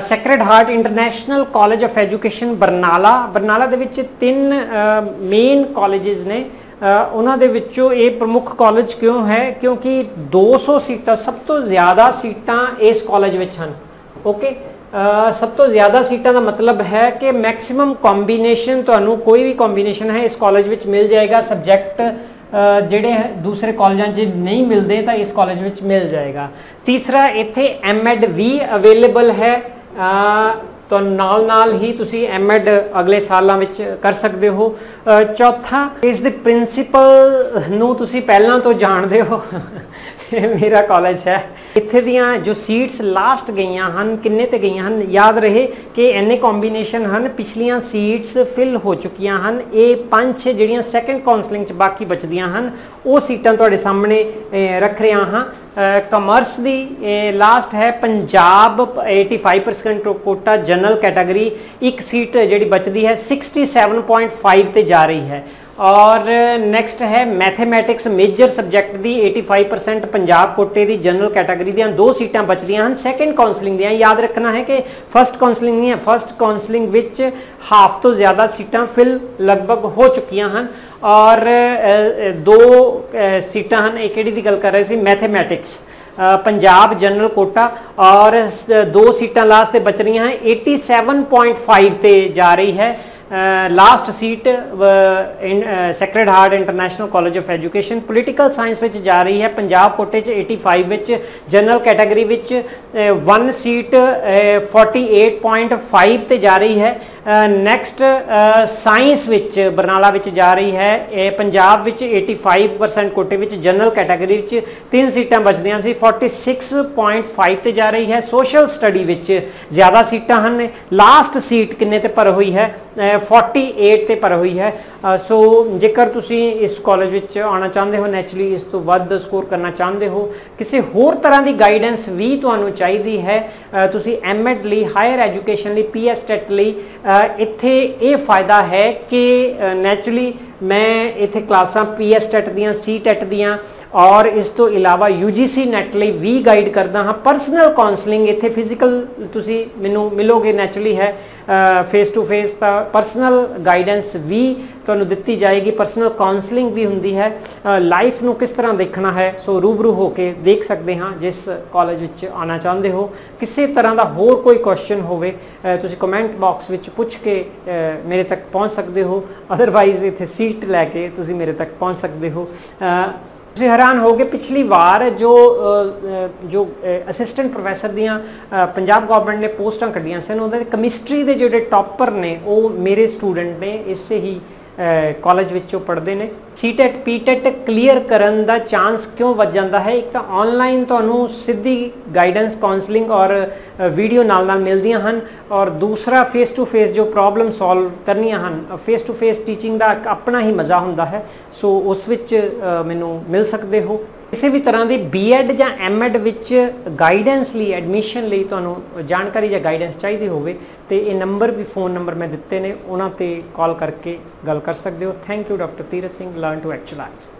Sacred heart international college of education Barnala Barnala ਦੇ ਵਿੱਚ ਤਿੰਨ ਮੇਨ ਕਾਲਜਸ ਨੇ। ਉਹਨਾਂ ਦੇ ਵਿੱਚੋਂ ਇਹ ਪ੍ਰਮੁੱਖ ਕਾਲਜ ਕਿਉਂ ਹੈ? ਕਿਉਂਕਿ 200 ਸੀਟਾਂ, ਸਭ ਤੋਂ ਜ਼ਿਆਦਾ ਸੀਟਾਂ ਇਸ ਕਾਲਜ ਵਿੱਚ ਹਨ। ਓਕੇ ਸਭ ਤੋਂ ਜ਼ਿਆਦਾ ਸੀਟਾਂ ਦਾ ਮਤਲਬ ਹੈ ਕਿ ਮੈਕਸਿਮਮ ਕੰਬੀਨੇਸ਼ਨ ਤੁਹਾਨੂੰ ਕੋਈ ਵੀ ਕੰਬੀਨੇਸ਼ਨ ਹੈ ਇਸ ਕਾਲਜ ਵਿੱਚ ਮਿਲ ਜਾਏਗਾ। ਸਬਜੈਕਟ ਜਿਹੜੇ ਦੂਸਰੇ ਕਾਲਜਾਂ 'ਚ ਨਹੀਂ ਮਿਲਦੇ ਤਾਂ ਇਸ ਕਾਲਜ ਵਿੱਚ ਮਿਲ ਜਾਏਗਾ। ਤੀਸਰਾ, ਇੱਥੇ ਐਮਐਡ ਵੀ ਅਵੇਲੇਬਲ ਹੈ। ਅ, ਨਾਲ ਨਾਲ ਹੀ ਤੁਸੀਂ ਐਮਐਡ ਅਗਲੇ ਸਾਲਾਂ ਵਿੱਚ ਕਰ ਸਕਦੇ ਹੋ। ਚੌਥਾ ਇਸ ਦੇ ਪ੍ਰਿੰਸੀਪਲ ਨੂੰ ਤੁਸੀਂ ਪਹਿਲਾਂ ਤੋਂ ਜਾਣਦੇ ਹੋ। ਮੇਰਾ ਕਾਲਜ ਹੈ। ਇੱਥੇ ਦੀਆਂ ਜੋ ਸੀਟਸ ਲਾਸਟ ਗਈਆਂ ਹਨ ਕਿੰਨੇ ਤੇ ਗਈਆਂ ਹਨ? ਯਾਦ ਰਹੇ ਕਿ ਐਨੇ ਕੰਬੀਨੇਸ਼ਨ ਹਨ ਪਿਛਲੀਆਂ ਸੀਟਸ ਫਿਲ ਹੋ ਚੁੱਕੀਆਂ ਹਨ। ਇਹ ਪੰਜ ਛੇ ਜਿਹੜੀਆਂ ਸੈਕੰਡ ਕਾਉਂਸਲਿੰਗ ਚ ਬਾਕੀ ਬਚਦੀਆਂ ਹਨ ਉਹ ਸੀਟਾਂ ਤੁਹਾਡੇ ਸਾਹਮਣੇ ਰੱਖ ਰਿਹਾ ਹਾਂ। ਕਮਰਸ ਦੀ ਲਾਸਟ ਹੈ ਪੰਜਾਬ 85% ਕੋਟਾ ਜਨਰਲ ਕੈਟਾਗਰੀ ਇੱਕ ਸੀਟ ਜਿਹੜੀ ਬਚਦੀ ਹੈ 67.5 ਤੇ ਜਾ ਰਹੀ ਹੈ। ਔਰ ਨੈਕਸਟ ਹੈ ਮੈਥਮੈਟਿਕਸ ਮੇਜਰ ਸਬਜੈਕਟ ਦੀ 85% ਪੰਜਾਬ ਕੋਟੇ ਦੀ ਜਨਰਲ ਕੈਟਾਗਰੀ ਦੀਆਂ ਦੋ ਸੀਟਾਂ ਬਚਦੀਆਂ ਹਨ। ਸੈਕੰਡ ਕਾਉਂਸਲਿੰਗ ਦੀਆਂ, ਯਾਦ ਰੱਖਣਾ ਹੈ ਕਿ ਫਰਸਟ ਕਾਉਂਸਲਿੰਗ ਨਹੀਂ ਹੈ ਫਰਸਟ ਕਾਉਂਸਲਿੰਗ ਵਿੱਚ ਹਾਫ ਤੋਂ ਜ਼ਿਆਦਾ ਸੀਟਾਂ ਫਿਲ ਲਗਭਗ ਹੋ ਚੁੱਕੀਆਂ ਹਨ। ਔਰ ਦੋ ਸੀਟਾਂ ਹਨ। ਇਹ ਕਿਹੜੀ ਦੀ ਗੱਲ ਕਰ ਰਹੇ ਸੀ? ਮੈਥਮੈਟਿਕਸ ਪੰਜਾਬ ਜਨਰਲ ਕੋਟਾ ਔਰ ਦੋ ਸੀਟਾਂ ਲਾਸਟ ਤੇ ਬਚ ਰਹੀਆਂ ਹਨ। 87.5 ਤੇ ਜਾ ਰਹੀ ਹੈ। Last seat sacred heart international college of education political science ਵਿੱਚ ਜਾ ਰਹੀ ਹੈ। ਪੰਜਾਬ ਕੋਟੇ 'ਚ 85 ਵਿੱਚ ਜਨਰਲ ਕੈਟਾਗਰੀ ਵਿੱਚ 1 ਸੀਟ 48.5 ਤੇ ਜਾ ਰਹੀ ਹੈ। ਨੈਕਸਟ ਸਾਇੰਸ ਵਿੱਚ ਬਰਨਾਲਾ ਵਿੱਚ ਜਾ ਰਹੀ ਹੈ। ਇਹ ਪੰਜਾਬ ਵਿੱਚ 85% ਕੋਟੇ ਵਿੱਚ ਜਨਰਲ ਕੈਟਾਗਰੀ ਵਿੱਚ ਤਿੰਨ ਸੀਟਾਂ ਬਚਦੀਆਂ ਸੀ। 46.5 ਤੇ ਜਾ ਰਹੀ ਹੈ। ਸੋਸ਼ਲ ਸਟੱਡੀ ਵਿੱਚ ਜ਼ਿਆਦਾ ਸੀਟਾਂ ਹਨ। ਲਾਸਟ ਸੀਟ ਕਿੰਨੇ ਤੇ ਭਰ ਹੋਈ ਹੈ? ਅਹ 48 ਤੇ ਭਰ ਹੋਈ ਹੈ। ਸੋ ਜੇਕਰ ਤੁਸੀਂ ਇਸ ਕਾਲਜ ਵਿੱਚ ਆਉਣਾ ਚਾਹੁੰਦੇ ਹੋ ਨੈਚੁਰਲੀ ਇਸ ਤੋਂ ਵੱਧ ਸਕੋਰ ਕਰਨਾ ਚਾਹੁੰਦੇ ਹੋ, ਕਿਸੇ ਹੋਰ ਤਰ੍ਹਾਂ ਦੀ ਗਾਈਡੈਂਸ ਵੀ ਤੁਹਾਨੂੰ ਚਾਹੀਦੀ ਹੈ। ਅਹ ਤੁਸੀਂ ਐਮਐਡ ਲਈ ਹਾਇਰ ਐਜੂਕੇਸ਼ਨ ਲਈ ਪੀਐਸ ਟੈਟ ਲਈ ਇੱਥੇ ਇਹ ਫਾਇਦਾ ਹੈ ਕਿ ਨੈਚੁਰਲੀ ਮੈਂ ਇੱਥੇ ਕਲਾਸਾਂ ਪੀਐਸ ਟੈਟ ਦੀਆਂ ਸੀ ਟੈਟ ਦੀਆਂ ਔਰ ਇਸ ਤੋਂ ਇਲਾਵਾ UGC ਨੈਟ ਲਈ ਵੀ ਗਾਈਡ ਕਰਦਾ ਹਾਂ। ਪਰਸਨਲ ਕਾਉਂਸਲਿੰਗ ਇੱਥੇ ਫਿਜ਼ੀਕਲ ਤੁਸੀਂ ਮੈਨੂੰ ਮਿਲੋਗੇ ਨੈਚੁਰਲੀ ਹੈ। ਫੇਸ ਟੂ ਫੇਸ ਤਾਂ ਪਰਸਨਲ ਗਾਈਡੈਂਸ ਵੀ ਤੁਹਾਨੂੰ ਦਿੱਤੀ ਜਾਏਗੀ। ਪਰਸਨਲ ਕਾਉਂਸਲਿੰਗ ਵੀ ਹੁੰਦੀ ਹੈ। ਲਾਈਫ ਨੂੰ ਕਿਸ ਤਰ੍ਹਾਂ ਦੇਖਣਾ ਹੈ, ਸੋ ਰੂਬਰੂ ਹੋ ਕੇ ਦੇਖ ਸਕਦੇ ਹਾਂ, ਜਿਸ ਕਾਲਜ ਵਿੱਚ ਆਉਣਾ ਚਾਹੁੰਦੇ ਹੋ। ਕਿਸੇ ਤਰ੍ਹਾਂ ਦਾ ਹੋਰ ਕੋਈ ਕੁਐਸਚਨ ਹੋਵੇ ਤੁਸੀਂ ਕਮੈਂਟ ਬਾਕਸ ਵਿੱਚ ਪੁੱਛ ਕੇ ਮੇਰੇ ਤੱਕ ਪਹੁੰਚ ਸਕਦੇ ਹੋ। ਅਦਰਵਾਈਜ਼ ਇੱਥੇ ਸੀਟ ਲੈ ਕੇ ਤੁਸੀਂ ਮੇਰੇ ਤੱਕ ਪਹੁੰਚ ਸਕਦੇ ਹੋ। ਤੁਸੀਂ ਹੈਰਾਨ ਹੋਗੇ ਪਿਛਲੀ ਵਾਰ ਜੋ ਜੋ ਅਸਿਸਟੈਂਟ ਪ੍ਰੋਫੈਸਰ ਦੀਆਂ ਪੰਜਾਬ ਗਵਰਨਮੈਂਟ ਨੇ ਪੋਸਟਾਂ ਕੱਢੀਆਂ ਸਨ, ਉਹਦੇ ਕੈਮਿਸਟਰੀ ਦੇ ਜਿਹੜੇ ਟੌਪਰ ਨੇ, ਉਹ ਮੇਰੇ ਸਟੂਡੈਂਟ ਨੇ, ਇਸੇ ਹੀ ਕਾਲਜ ਵਿੱਚੋਂ ਪੜ੍ਹਦੇ ਨੇ। ਸੀਟੈਟ ਪੀਟੈਟ ਕਲੀਅਰ ਕਰਨ ਦਾ ਚਾਂਸ ਕਿਉਂ ਵੱਧ ਜਾਂਦਾ ਹੈ? ਇੱਕ ਤਾਂ ਆਨਲਾਈਨ ਤੁਹਾਨੂੰ ਸਿੱਧੀ ਗਾਈਡੈਂਸ ਕਾਉਂਸਲਿੰਗ ਔਰ ਵੀਡੀਓ ਨਾਲ ਨਾਲ ਮਿਲਦੀਆਂ ਹਨ ਔਰ ਦੂਸਰਾ ਫੇਸ ਟੂ ਫੇਸ ਜੋ ਪ੍ਰੋਬਲਮ ਸੋਲਵ ਕਰਨੀਆਂ ਹਨ ਫੇਸ ਟੂ ਫੇਸ ਟੀਚਿੰਗ ਦਾ ਇੱਕ ਆਪਣਾ ਹੀ ਮਜ਼ਾ ਹੁੰਦਾ ਹੈ। ਸੋ ਉਸ ਵਿੱਚ ਮੈਨੂੰ ਮਿਲ ਸਕਦੇ ਹੋ। ਕਿਸੇ ਵੀ ਤਰ੍ਹਾਂ ਦੀ ਬੀਐਡ ਜਾਂ ਐਮਐਡ ਵਿੱਚ ਗਾਈਡੈਂਸ ਲਈ ਐਡਮਿਸ਼ਨ ਲਈ ਤੁਹਾਨੂੰ ਜਾਣਕਾਰੀ ਜਾਂ ਗਾਈਡੈਂਸ ਚਾਹੀਦੀ ਹੋਵੇ, ਤੇ ਇਹ ਨੰਬਰ ਵੀ ਫੋਨ ਨੰਬਰ ਮੈਂ ਦਿੱਤੇ ਨੇ, ਉਹਨਾਂ ਤੇ ਕਾਲ ਕਰਕੇ ਗੱਲ ਕਰ ਸਕਦੇ ਹੋ। ਥੈਂਕ ਯੂ ਡਾਕਟਰ ਤੀਰਥ ਸਿੰਘ ਲਰਨ ਟੂ ਐਕਚੁਅਲਾਈਜ਼